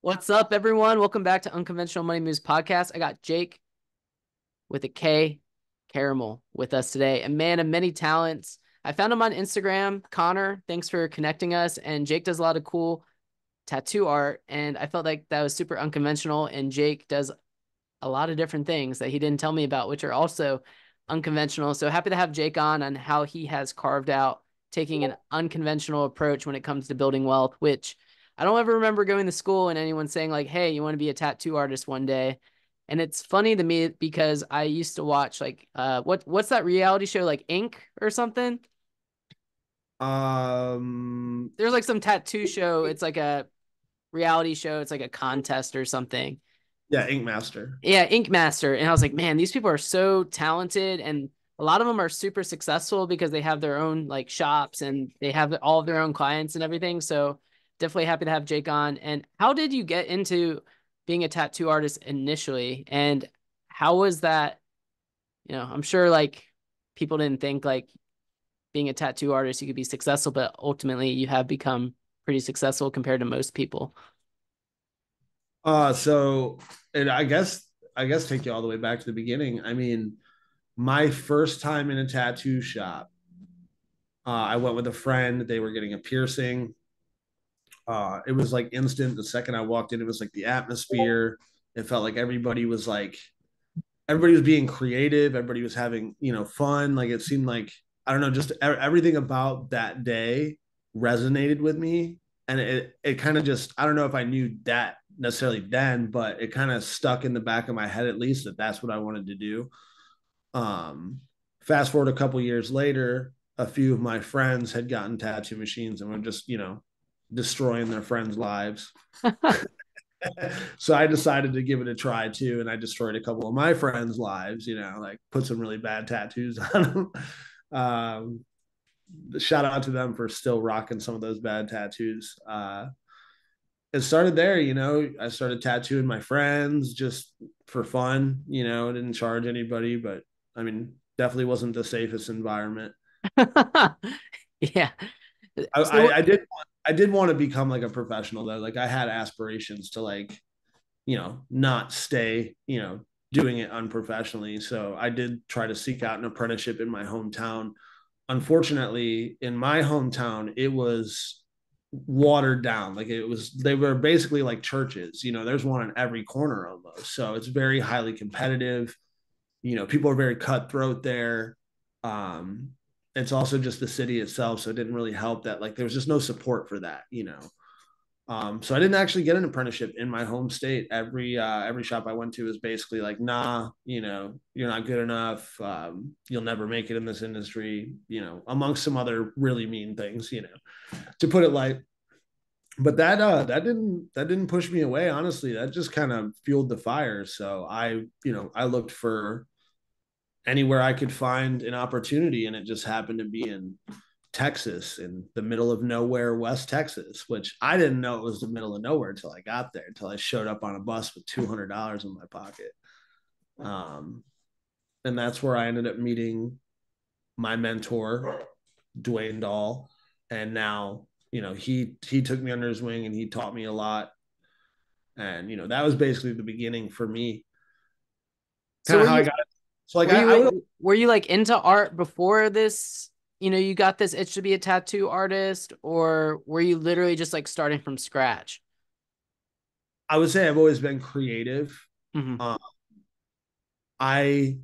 What's up, everyone? Welcome back to Unconventional Money Moves podcast. I got Jake with a K, Karamol, with us today, a man of many talents. I found him on Instagram. Connor, thanks for connecting us. And Jake does a lot of cool tattoo art, and I felt like that was super unconventional. And Jake does a lot of different things that he didn't tell me about, which are also unconventional. So happy to have Jake on on how he has carved out taking an unconventional approach when it comes to building wealth, which I don't ever remember going to school and anyone saying like, "Hey, you want to be a tattoo artist one day?" And it's funny to me because I used to watch like uh what what's that reality show like Ink or something? Um There's like some tattoo show. It's like a reality show. It's like a contest or something. Yeah, Ink Master. Yeah, Ink Master. And I was like, man, these people are so talented and a lot of them are super successful because they have their own like shops and they have all of their own clients and everything. So definitely happy to have Jake on. And how did you get into being a tattoo artist initially? And how was that? You know, I'm sure like people didn't think like being a tattoo artist you could be successful, but ultimately you have become pretty successful compared to most people. Uh so and I guess I guess take you all the way back to the beginning. I mean, my first time in a tattoo shop, uh, I went with a friend. They were getting a piercing uh, it was like instant. The second I walked in, it was like the atmosphere. It felt like everybody was like, everybody was being creative. Everybody was having, you know, fun. Like it seemed like, I don't know, just everything about that day resonated with me. And it, it kind of just, I don't know if I knew that necessarily then, but it kind of stuck in the back of my head, at least that that's what I wanted to do. Um, fast forward a couple years later, a few of my friends had gotten tattoo machines and were just, you know, destroying their friends' lives. so I decided to give it a try too, and I destroyed a couple of my friends' lives. You know, like put some really bad tattoos on them. Um, shout out to them for still rocking some of those bad tattoos. Uh, it started there, you know. I started tattooing my friends just for fun. You know, didn't charge anybody, but I mean, definitely wasn't the safest environment. yeah, I, so, I, I, did I did want to become like a professional though. Like I had aspirations to like, you know, not stay, you know, doing it unprofessionally. So I did try to seek out an apprenticeship in my hometown. Unfortunately, in my hometown, it was watered down. Like it was, they were basically like churches. You know, there's one on every corner almost. So it's very highly competitive. You know, people are very cutthroat there. Um, it's also just the city itself so it didn't really help that like there was just no support for that you know um, so I didn't actually get an apprenticeship in my home state. Every uh, every shop I went to was basically like, nah, you know, you're not good enough. Um, you'll never make it in this industry. You know, amongst some other really mean things. You know, to put it light. But that uh, that didn't that didn't push me away. Honestly, that just kind of fueled the fire. So I, you know, I looked for anywhere I could find an opportunity, and it just happened to be in Texas, in the middle of nowhere, West Texas, which I didn't know it was the middle of nowhere until I got there, until I showed up on a bus with two hundred dollars in my pocket. Um, and that's where I ended up meeting my mentor, Dwayne Dahl, and now you know he he took me under his wing and he taught me a lot, and you know that was basically the beginning for me. Kind so of how you, I got so like, were, I, you, I were you like into art before this? You know, you got this itch to be a tattoo artist, or were you literally just like starting from scratch? I would say I've always been creative. Mm-hmm. Um, I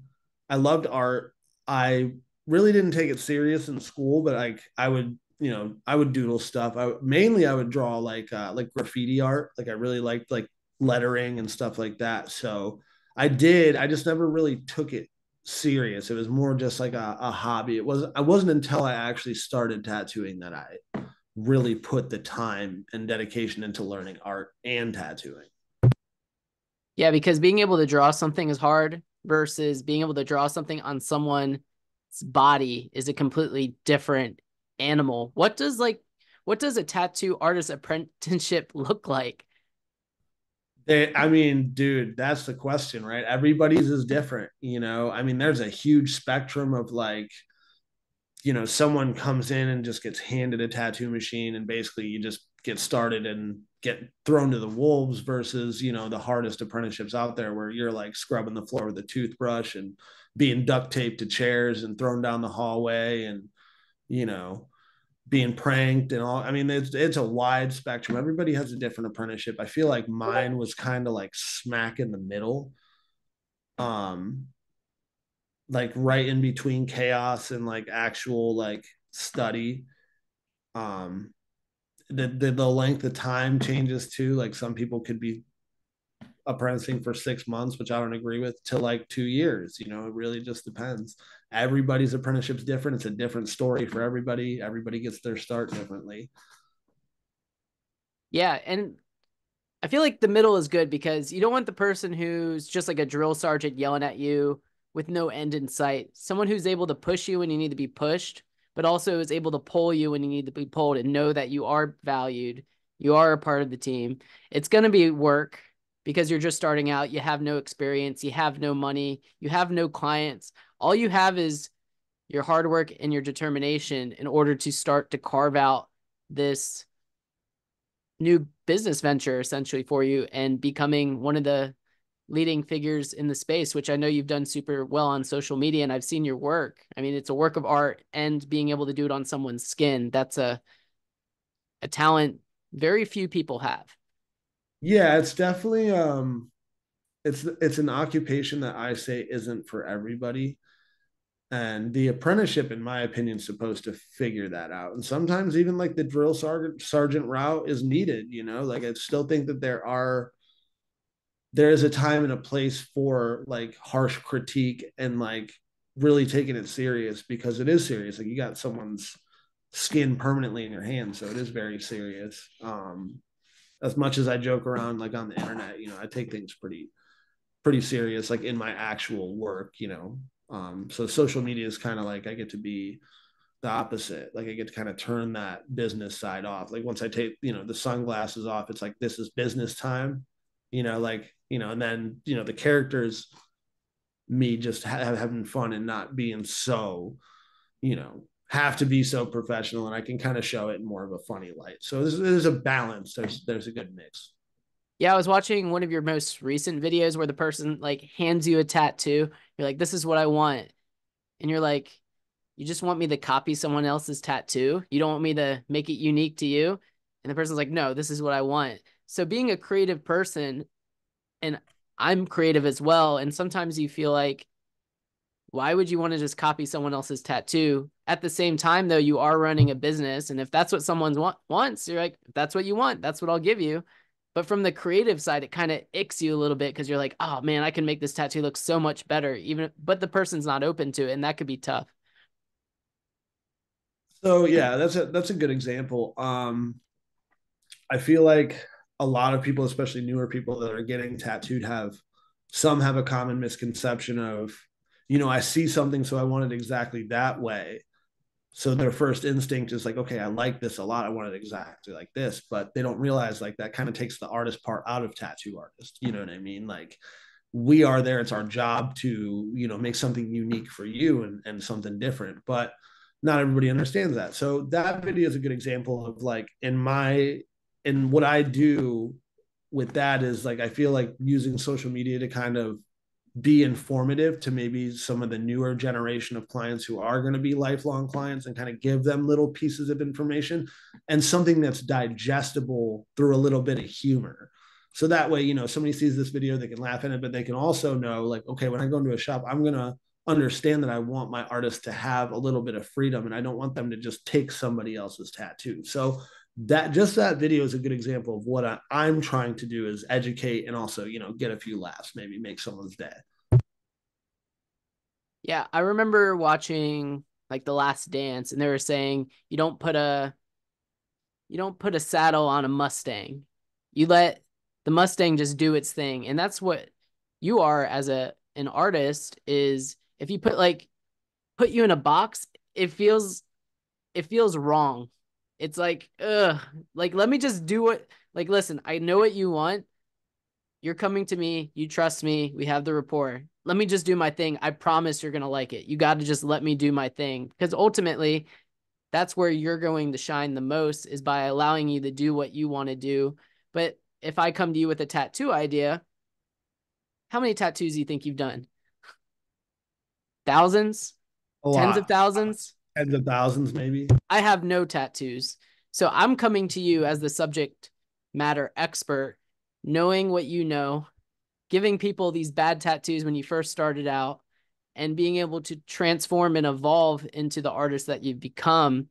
I loved art. I really didn't take it serious in school, but like I would, you know, I would doodle stuff. I mainly I would draw like uh, like graffiti art. Like I really liked like lettering and stuff like that. So I did. I just never really took it serious. It was more just like a, a hobby. It wasn't. I wasn't until I actually started tattooing that I really put the time and dedication into learning art and tattooing. Yeah, because being able to draw something is hard versus being able to draw something on someone's body is a completely different animal. What does like what does a tattoo artist apprenticeship look like? They, I mean, dude, that's the question, right? Everybody's is different, you know. I mean, there's a huge spectrum of like, you know, someone comes in and just gets handed a tattoo machine, and basically you just get started and get thrown to the wolves versus you know the hardest apprenticeships out there where you're like scrubbing the floor with a toothbrush and being duct taped to chairs and thrown down the hallway and you know being pranked and all i mean it's it's a wide spectrum everybody has a different apprenticeship i feel like mine was kind of like smack in the middle um like right in between chaos and like actual like study um the, the the length of time changes too. Like some people could be apprenticing for six months, which I don't agree with, to like two years. You know, it really just depends. Everybody's apprenticeship's different. It's a different story for everybody. Everybody gets their start differently. Yeah, and I feel like the middle is good because you don't want the person who's just like a drill sergeant yelling at you with no end in sight. Someone who's able to push you when you need to be pushed but also is able to pull you when you need to be pulled and know that you are valued, you are a part of the team. It's going to be work because you're just starting out, you have no experience, you have no money, you have no clients. All you have is your hard work and your determination in order to start to carve out this new business venture essentially for you and becoming one of the leading figures in the space, which I know you've done super well on social media and I've seen your work. I mean, it's a work of art and being able to do it on someone's skin. That's a a talent very few people have. Yeah, it's definitely um it's it's an occupation that I say isn't for everybody. And the apprenticeship, in my opinion, is supposed to figure that out. And sometimes even like the drill sergeant sergeant route is needed, you know, like I still think that there are there is a time and a place for like harsh critique and like really taking it serious because it is serious. Like you got someone's skin permanently in your hand, so it is very serious. Um, as much as I joke around like on the internet, you know, I take things pretty pretty serious, like in my actual work, you know. Um, so social media is kind of like I get to be the opposite. Like I get to kind of turn that business side off. Like once I take, you know, the sunglasses off, it's like this is business time. You know, like you know, and then you know the characters, me just ha- having fun and not being so, you know, have to be so professional, and I can kind of show it in more of a funny light. So there's, there's a balance. There's there's a good mix. Yeah, I was watching one of your most recent videos where the person like hands you a tattoo. You're like, "This is what I want," and you're like, "You just want me to copy someone else's tattoo? You don't want me to make it unique to you?" And the person's like, "No, this is what I want." So being a creative person and I'm creative as well. And sometimes you feel like, why would you want to just copy someone else's tattoo? At the same time, though, you are running a business. And if that's what someone want, wants, you're like, that's what you want, that's what I'll give you. But from the creative side, it kind of icks you a little bit because you're like, oh man, I can make this tattoo look so much better, even but the person's not open to it, and that could be tough. So yeah, that's a that's a good example. Um I feel like a lot of people, especially newer people that are getting tattooed, have some have a common misconception of, you know, I see something, so I want it exactly that way. So their first instinct is like, okay, I like this a lot. I want it exactly like this, but they don't realize like that kind of takes the artist part out of tattoo artist. You know what I mean? Like we are there. It's our job to, you know, make something unique for you and, and something different. But not everybody understands that. So that video is a good example of like in my in what I do with that is like I feel like using social media to kind of be informative to maybe some of the newer generation of clients who are going to be lifelong clients and kind of give them little pieces of information and something that's digestible through a little bit of humor. So that way, you know, somebody sees this video, they can laugh at it, but they can also know, like, okay, when I go into a shop, I'm going to understand that I want my artist to have a little bit of freedom and I don't want them to just take somebody else's tattoo. So that just that video is a good example of what I, I'm trying to do is educate and also, you know, get a few laughs, maybe make someone's day. Yeah, I remember watching like The Last Dance and they were saying you don't put a you don't put a saddle on a Mustang. You let the Mustang just do its thing. And that's what you are as a an artist is if you put like put you in a box, it feels it feels wrong it's like, ugh, like let me just do what like listen, I know what you want. You're coming to me, you trust me, we have the rapport. Let me just do my thing. I promise you're gonna like it. You gotta just let me do my thing. Because ultimately, that's where you're going to shine the most is by allowing you to do what you want to do, But if I come to you with a tattoo idea, how many tattoos do you think you've done? Thousands? Tens of thousands? Tens of thousands, maybe. I have no tattoos. So I'm coming to you as the subject matter expert, knowing what you know, giving people these bad tattoos when you first started out, and being able to transform and evolve into the artist that you've become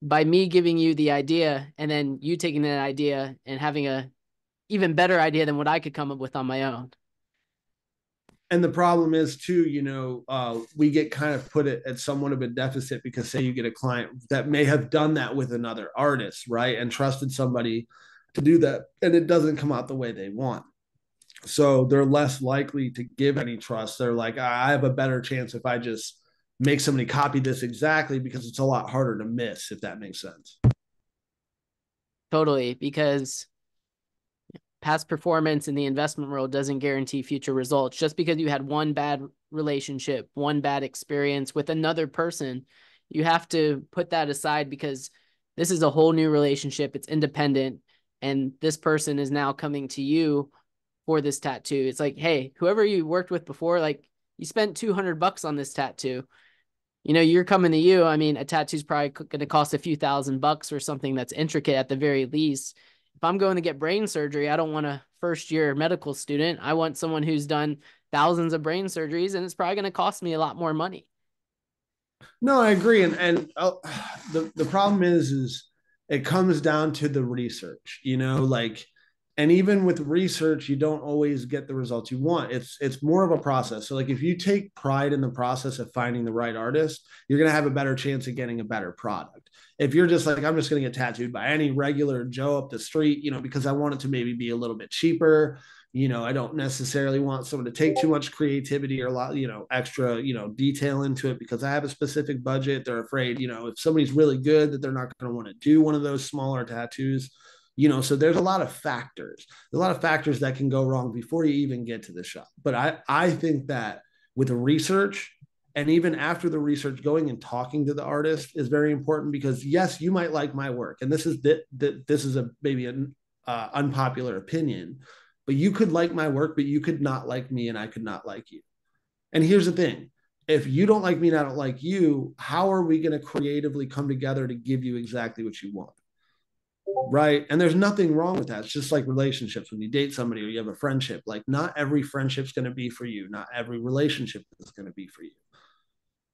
by me giving you the idea and then you taking that idea and having a even better idea than what I could come up with on my own. And the problem is too, you know, uh, we get kind of put it at somewhat of a deficit because say you get a client that may have done that with another artist, right, and trusted somebody to do that, and it doesn't come out the way they want. So they're less likely to give any trust. They're like, I have a better chance if I just make somebody copy this exactly because it's a lot harder to miss, if that makes sense. Totally, because past performance in the investment world doesn't guarantee future results. Just because you had one bad relationship, one bad experience with another person, you have to put that aside because this is a whole new relationship. It's independent. And this person is now coming to you for this tattoo. It's like, hey, whoever you worked with before, like you spent 200 bucks on this tattoo. You know, you're coming to you. I mean, a tattoo's probably going to cost a few thousand bucks or something that's intricate at the very least if I'm going to get brain surgery, I don't want a first year medical student. I want someone who's done thousands of brain surgeries and it's probably going to cost me a lot more money. No, I agree. And, and uh, the, the problem is, is it comes down to the research, you know, like and even with research you don't always get the results you want. It's it's more of a process. So like if you take pride in the process of finding the right artist you're going to have a better chance of getting a better product. If you're just like i'm just going to get tattooed by any regular joe up the street you know because i want it to maybe be a little bit cheaper you know i don't necessarily want someone to take too much creativity or a lot you know extra you know detail into it because i have a specific budget. They're afraid you know if somebody's really good that they're not going to want to do one of those smaller tattoos you know so there's a lot of factors a lot of factors that can go wrong before you even get to the shop. But i i think that with research and even after the research going and talking to the artist is very important because yes you might like my work and this is that this is a maybe an uh, unpopular opinion but you could like my work but you could not like me and i could not like you. And here's the thing if you don't like me and i don't like you how are we going to creatively come together to give you exactly what you want right and there's nothing wrong with that. It's just like relationships. When you date somebody or you have a friendship like not every friendship's going to be for you. Not every relationship is going to be for you.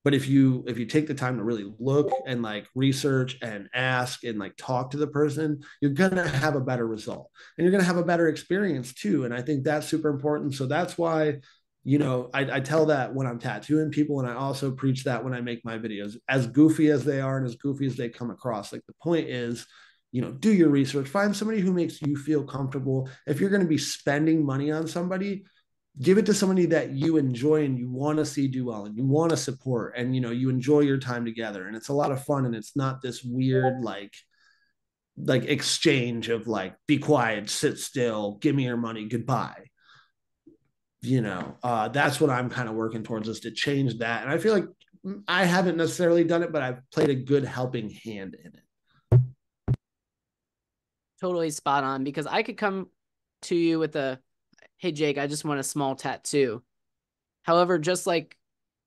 But if you if you take the time to really look and like research and ask and like talk to the person you're going to have a better result. And you're going to have a better experience too and i think that's super important. So that's why you know I, I tell that when i'm tattooing people and i also preach that when i make my videos. As goofy as they are and as goofy as they come across like the point is you know do your research find somebody who makes you feel comfortable. If you're going to be spending money on somebody give it to somebody that you enjoy and you want to see do well and you want to support and you know you enjoy your time together. And it's a lot of fun and it's not this weird like like exchange of like be quiet sit still give me your money goodbye. You know uh that's what i'm kind of working towards is to change that. And i feel like i haven't necessarily done it but i've played a good helping hand in it totally spot on because I could come to you with a, hey, Jake, I just want a small tattoo. However, just like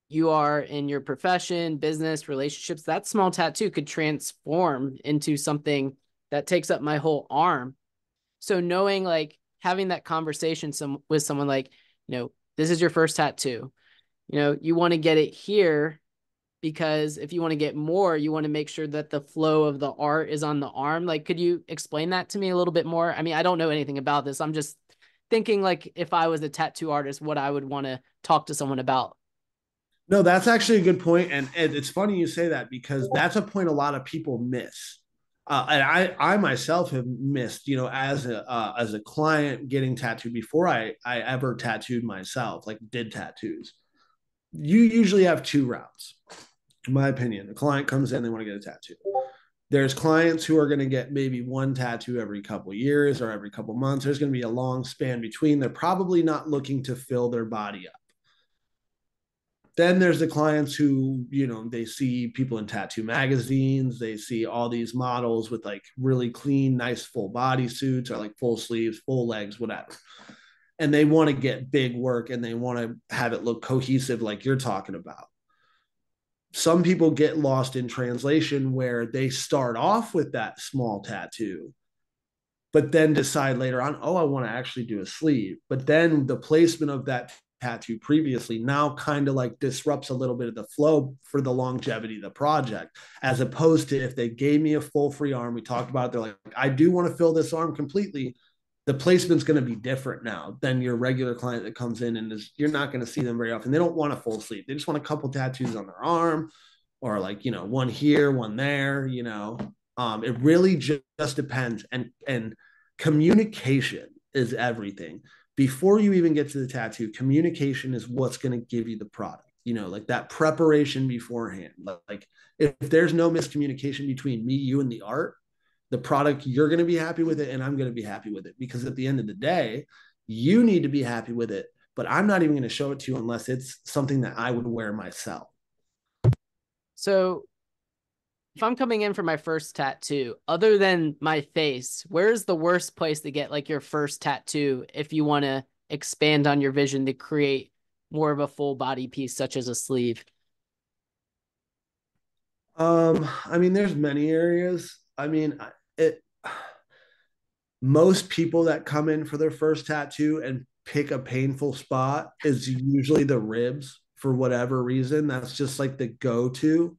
you are in your profession, business, relationships, that small tattoo could transform into something that takes up my whole arm. So knowing like having that conversation some with someone like, you know, this is your first tattoo. You know, you want to get it here because if you want to get more, you want to make sure that the flow of the art is on the arm. Like, could you explain that to me a little bit more? I mean, I don't know anything about this. I'm just thinking like if I was a tattoo artist, what I would want to talk to someone about. No, that's actually a good point, and, and it's funny you say that because that's a point a lot of people miss. Uh, and I, I myself have missed, you know, as a uh, as a client getting tattooed before I I ever tattooed myself, like did tattoos. You usually have two routes my opinion. The client comes in, they want to get a tattoo. There's clients who are going to get maybe one tattoo every couple years or every couple months. There's going to be a long span between. They're probably not looking to fill their body up. then there's the clients who you know they see people in tattoo magazines they see all these models with like really clean nice full body suits or like full sleeves full legs whatever and they want to get big work and they want to have it look cohesive like you're talking about some people get lost in translation where they start off with that small tattoo but then decide later on oh i want to actually do a sleeve. But then the placement of that tattoo previously now kind of like disrupts a little bit of the flow for the longevity of the project as opposed to if they gave me a full free arm we talked about it, they're like i do want to fill this arm completely the placement's going to be different now than your regular client that comes in and is, you're not going to see them very often. They don't want a full sleeve. They just want a couple tattoos on their arm or like, you know, one here, one there, you know. Um, it really just, just depends. And and communication is everything. Before you even get to the tattoo, communication is what's going to give you the product. You know, like that preparation beforehand. Like if, if there's no miscommunication between me, you, and the art, the product you're going to be happy with it and i'm going to be happy with it. Because at the end of the day you need to be happy with it but i'm not even going to show it to you unless it's something that i would wear myself. So if i'm coming in for my first tattoo other than my face where's the worst place to get like your first tattoo if you want to expand on your vision to create more of a full body piece such as a sleeve? Um i mean there's many areas I mean, it. Most people that come in for their first tattoo and pick a painful spot is usually the ribs for whatever reason. That's just like the go-to,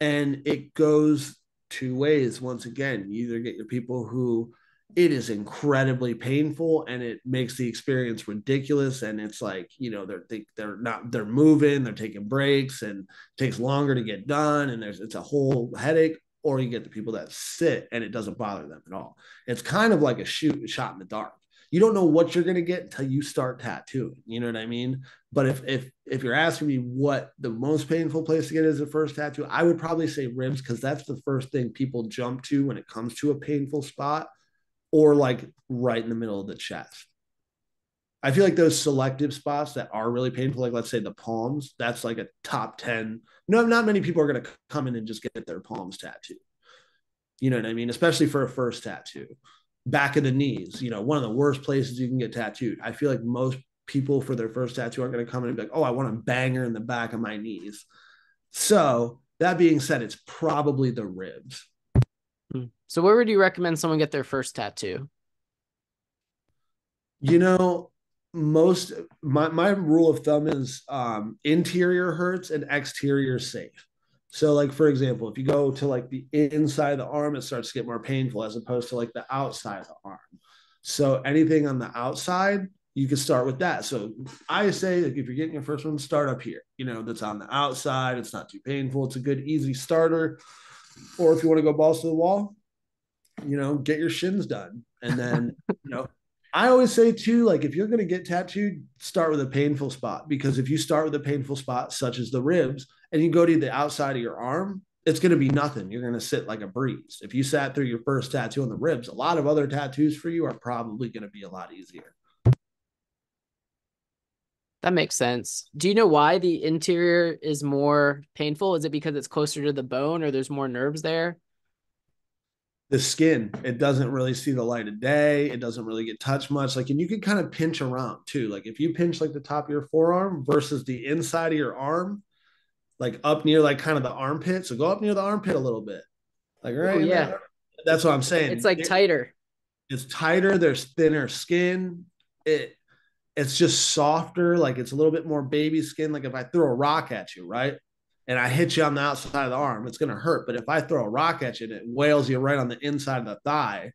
and it goes two ways. Once again, you either get your people who it is incredibly painful and it makes the experience ridiculous and it's like you know they're they, they're not they're moving they're taking breaks and takes longer to get done and there's it's a whole headache or you get the people that sit and it doesn't bother them at all. It's kind of like a shoot shot in the dark. You don't know what you're going to get until you start tattooing. You know what I mean? But if if if you're asking me what the most painful place to get is a first tattoo, I would probably say ribs because that's the first thing people jump to when it comes to a painful spot, or like right in the middle of the chest. I feel like those selective spots that are really painful, like let's say the palms, that's like a top 10. No, not many people are going to come in and just get their palms tattooed. You know what I mean? Especially for a first tattoo. Back of the knees, you know, one of the worst places you can get tattooed. I feel like most people for their first tattoo aren't going to come in and be like, oh, I want a banger in the back of my knees. So that being said, it's probably the ribs. Hmm. So where would you recommend someone get their first tattoo? You know, most my, my rule of thumb is um, interior hurts and exterior safe. So, like for example, if you go to like the inside of the arm, it starts to get more painful as opposed to like the outside of the arm. So anything on the outside, you can start with that. So I say like if you're getting your first one, start up here. You know, that's on the outside. It's not too painful. It's a good, easy starter. Or if you want to go balls to the wall, you know, get your shins done. And then, you know, I always say too, like if you're going to get tattooed, start with a painful spot because if you start with a painful spot, such as the ribs, and you go to the outside of your arm, it's going to be nothing. You're going to sit like a breeze. If you sat through your first tattoo on the ribs, a lot of other tattoos for you are probably going to be a lot easier. That makes sense. Do you know why the interior is more painful? Is it because it's closer to the bone or there's more nerves there? The skin it doesn't really see the light of day it doesn't really get touched much like and you can kind of pinch around too like if you pinch like the top of your forearm versus the inside of your arm like up near like kind of the armpit so go up near the armpit a little bit. Like oh, right Ooh, yeah. that's what i'm saying. It's like it, tighter. It's tighter there's thinner skin it it's just softer like it's a little bit more baby skin like if i throw a rock at you right and I hit you on the outside of the arm, it's going to hurt. But if I throw a rock at you and it wails you right on the inside of the thigh,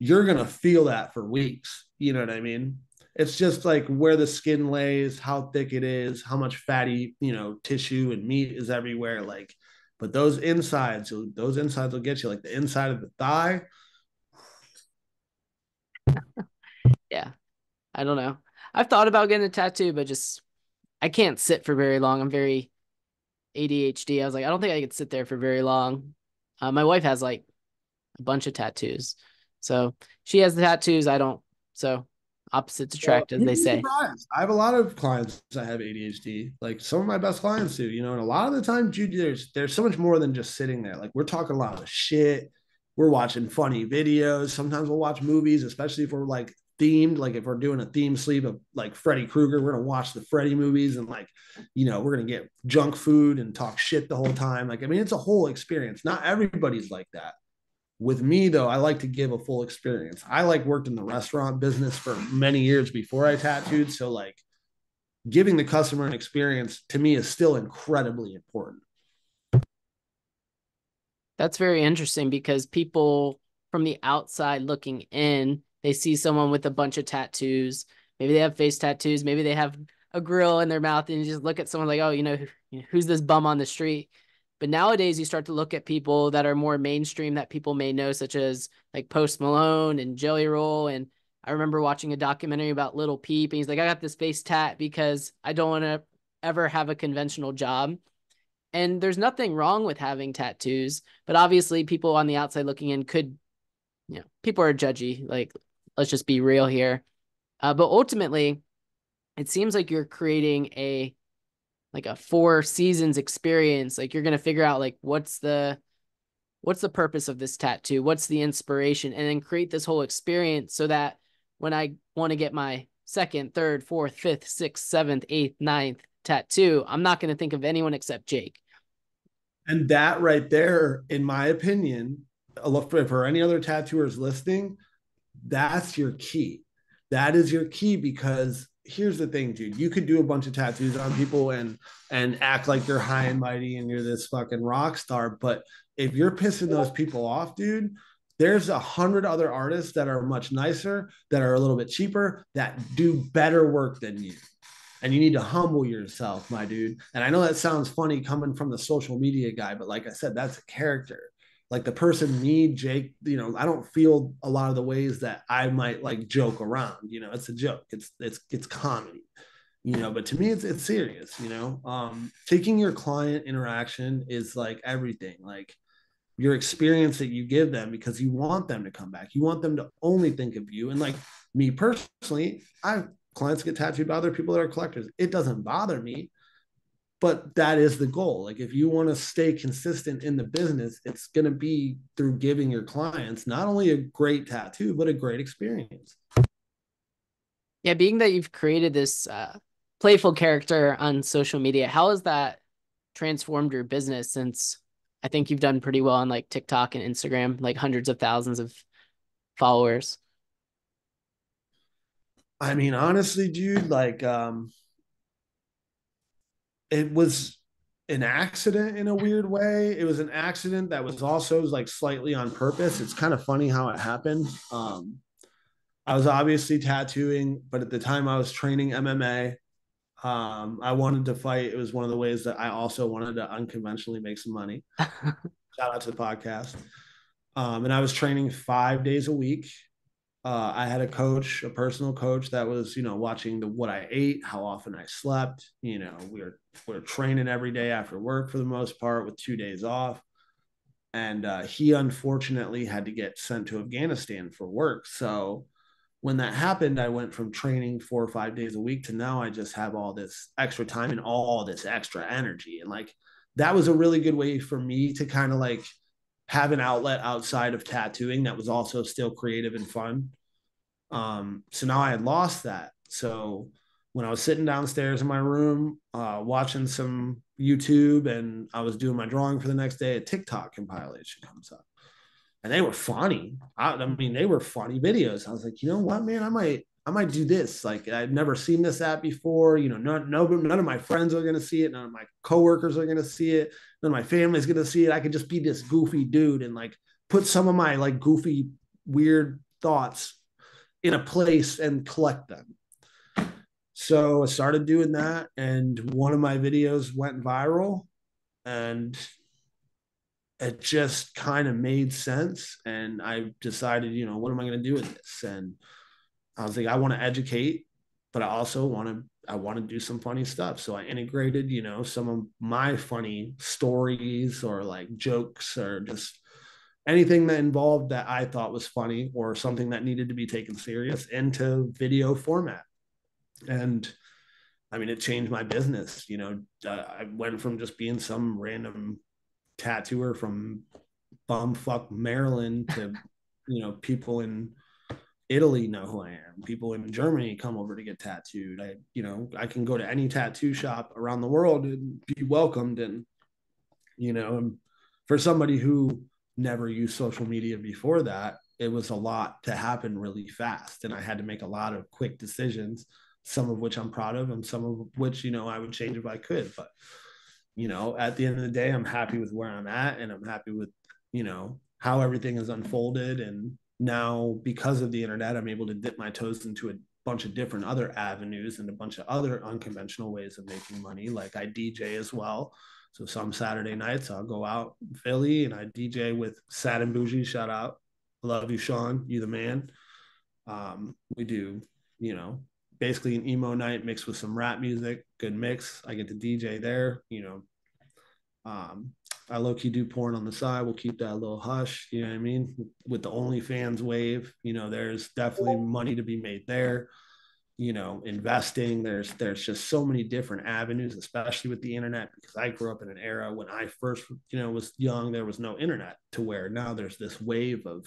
you're going to feel that for weeks. You know what I mean? It's just like where the skin lays, how thick it is, how much fatty, you know, tissue and meat is everywhere. Like, but those insides, those insides will get you like the inside of the thigh. yeah. I don't know. I've thought about getting a tattoo, but just I can't sit for very long. I'm very ADHD. I was like, I don't think I could sit there for very long. Uh, my wife has like a bunch of tattoos. So she has the tattoos. I don't. So Opposites attract, well, as they say. Surprised. I have a lot of clients that have ADHD. Like some of my best clients do, you know, and a lot of the time, dude, there's there's so much more than just sitting there. Like we're talking a lot of shit. We're watching funny videos. Sometimes we'll watch movies, especially if we're like themed. Like if we're doing a theme sleeve of like Freddy Krueger, we're gonna watch the Freddy movies and like, you know, we're gonna get junk food and talk shit the whole time. Like, I mean, it's a whole experience. Not everybody's like that. With me, though, I like to give a full experience. I like worked in the restaurant business for many years before I tattooed. So, like, giving the customer an experience to me is still incredibly important. That's very interesting because people from the outside looking in, they see someone with a bunch of tattoos. Maybe they have face tattoos. Maybe they have a grill in their mouth and you just look at someone like, oh, you know, who's this bum on the street? But nowadays, you start to look at people that are more mainstream that people may know, such as like Post Malone and Jelly Roll. And I remember watching a documentary about Little Peep, and he's like, I got this face tat because I don't want to ever have a conventional job. And there's nothing wrong with having tattoos, but obviously, people on the outside looking in could, you know, people are judgy. Like, let's just be real here. Uh, but ultimately, it seems like you're creating a like a four seasons experience. Like you're to figure out like what's the what's the purpose of this tattoo? What's the inspiration? And then create this whole experience so that when i want to get my second third fourth fifth sixth seventh eighth ninth tattoo i'm not going to think of anyone except jake. And that right there in my opinion for any other tattooers listening that's your key that is your key because here's the thing, dude. You could do a bunch of tattoos on people and and act like you're high and mighty and you're this fucking rock star. But if you're pissing those people off, dude, there's a hundred other artists that are much nicer, that are a little bit cheaper, that do better work than you. And you need to humble yourself, my dude. And I know that sounds funny coming from the social media guy, but like I said, that's a character like the person me jake you know i don't feel a lot of the ways that i might like joke around you know it's a joke. It's it's it's comedy you know but to me it's it's serious you know? Um taking your client interaction is like everything like your experience that you give them because you want them to come back. You want them to only think of you. And like me personally i clients get tattooed by other people that are collectors. It doesn't bother me but that is the goal. Like if you want to stay consistent in the business it's going to be through giving your clients not only a great tattoo but a great experience. Yeah being that you've created this uh, playful character on social media how has that transformed your business since i think you've done pretty well on like tiktok and instagram like hundreds of thousands of followers? I mean honestly dude like um it was an accident in a weird way. It was an accident that was also like slightly on purpose. It's kind of funny how it happened. Um, I was obviously tattooing, but at the time I was training MMA. Um, I wanted to fight. It was one of the ways that I also wanted to unconventionally make some money. Shout out to the podcast. Um, and I was training five days a week. Uh, I had a coach, a personal coach that was, you know, watching the what I ate, how often I slept. You know, we were we are training every day after work for the most part, with two days off. And uh, he unfortunately had to get sent to Afghanistan for work. So when that happened, I went from training four or five days a week to now I just have all this extra time and all this extra energy. And like that was a really good way for me to kind of like have an outlet outside of tattooing that was also still creative and fun. Um, so now I had lost that. So when I was sitting downstairs in my room, uh, watching some YouTube and I was doing my drawing for the next day, a TikTok compilation comes up. And they were funny. I, I mean, they were funny videos. I was like, you know what, man, I might I might do this. Like I've never seen this app before. You know, none, no, none of my friends are going to see it. None of my coworkers are going to see it. None of my family's going to see it. I could just be this goofy dude and like put some of my like goofy, weird thoughts in a place and collect them. So I started doing that, and one of my videos went viral, and it just kind of made sense. And I decided, you know, what am I going to do with this? And I was like, I want to educate, but I also want to I want to do some funny stuff. So I integrated, you know, some of my funny stories or like jokes or just anything that involved that I thought was funny or something that needed to be taken serious into video format. And I mean, it changed my business. You know, uh, I went from just being some random tattooer from bumfuck Maryland to, you know, people in Italy know who I am. People in Germany come over to get tattooed. I, you know, I can go to any tattoo shop around the world and be welcomed. And, you know, for somebody who never used social media before that, it was a lot to happen really fast. And I had to make a lot of quick decisions, some of which I'm proud of, and some of which, you know, I would change if I could. But, you know, at the end of the day, I'm happy with where I'm at and I'm happy with, you know, how everything has unfolded. And now, because of the internet, I'm able to dip my toes into a bunch of different other avenues and a bunch of other unconventional ways of making money. Like I DJ as well. So some Saturday nights I'll go out in Philly and I DJ with Sad and Bougie. Shout out. Love you, Sean. You the man. Um, we do, you know, basically an emo night mixed with some rap music. Good mix. I get to DJ there. You know, um, I low key do porn on the side. We'll keep that a little hush. You know what I mean? With the OnlyFans wave, you know, there's definitely money to be made there you know investing there's there's just so many different avenues especially with the internet because i grew up in an era when i first you know was young there was no internet to where now there's this wave of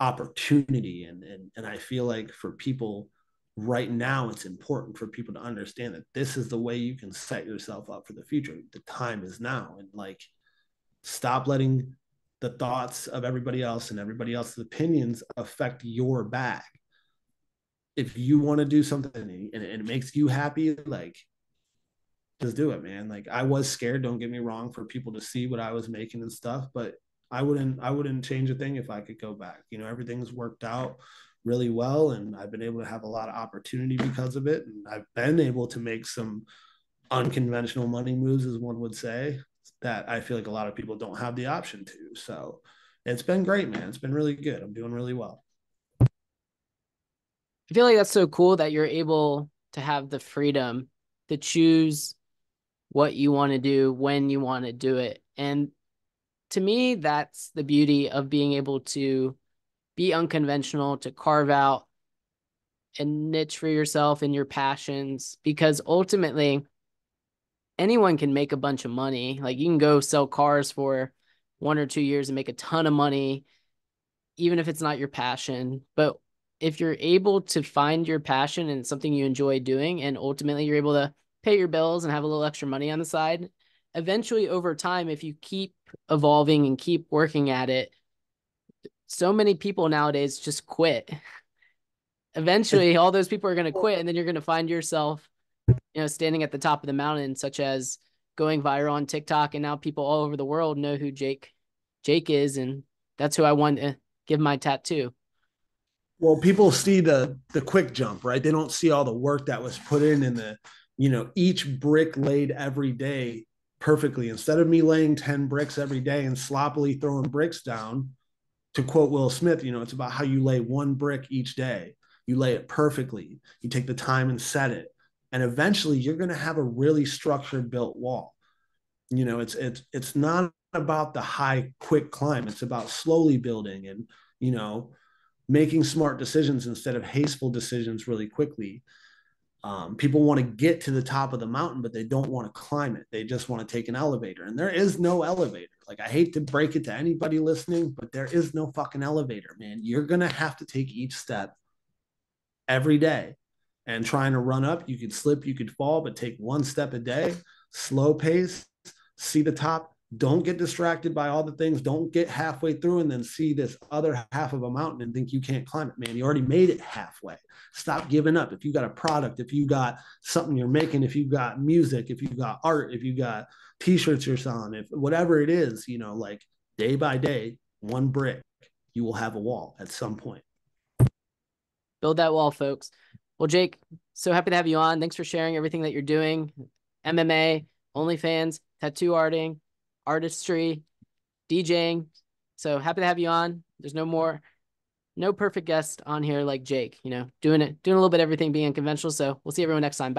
opportunity and and, and i feel like for people right now it's important for people to understand that this is the way you can set yourself up for the future the time is now and like stop letting the thoughts of everybody else and everybody else's opinions affect your bag if you want to do something and it makes you happy, like just do it, man. Like I was scared, don't get me wrong, for people to see what I was making and stuff, but I wouldn't I wouldn't change a thing if I could go back. You know, everything's worked out really well and I've been able to have a lot of opportunity because of it. And I've been able to make some unconventional money moves, as one would say, that I feel like a lot of people don't have the option to. So it's been great, man. It's been really good. I'm doing really well. I feel like that's so cool that you're able to have the freedom to choose what you want to do when you want to do it. And to me, that's the beauty of being able to be unconventional, to carve out a niche for yourself and your passions, because ultimately, anyone can make a bunch of money. Like you can go sell cars for one or two years and make a ton of money, even if it's not your passion. But if you're able to find your passion and something you enjoy doing, and ultimately you're able to pay your bills and have a little extra money on the side, eventually over time, if you keep evolving and keep working at it, so many people nowadays just quit. Eventually, all those people are going to quit, and then you're going to find yourself, you know, standing at the top of the mountain, such as going viral on TikTok, and now people all over the world know who Jake Jake is, and that's who I want to give my tattoo. Well people see the the quick jump right? They don't see all the work that was put in in the you know each brick laid every day perfectly. Instead of me laying 10 bricks every day and sloppily throwing bricks down to quote will smith you know it's about how you lay one brick each day you lay it perfectly you take the time and set it and eventually you're going to have a really structured built wall you know it's it's it's not about the high quick climb it's about slowly building and you know making smart decisions instead of hasteful decisions really quickly. Um, people want to get to the top of the mountain, but they don't want to climb it. They just want to take an elevator, and there is no elevator. Like, I hate to break it to anybody listening, but there is no fucking elevator, man. You're going to have to take each step every day. And trying to run up, you could slip, you could fall, but take one step a day, slow pace, see the top, don't get distracted by all the things. Don't get halfway through and then see this other half of a mountain and think you can't climb it, man. You already made it halfway. Stop giving up. If you got a product, if you got something you're making, if you got music, if you got art, if you got t-shirts you're selling, if whatever it is, you know, like day by day, one brick, you will have a wall at some point. Build that wall, folks. Well, Jake, so happy to have you on. Thanks for sharing everything that you're doing. MMA, OnlyFans, tattoo arting, artistry, DJing. So happy to have you on. There's no more, no perfect guest on here like Jake, you know, doing it, doing a little bit of everything being unconventional. So we'll see everyone next time. Bye.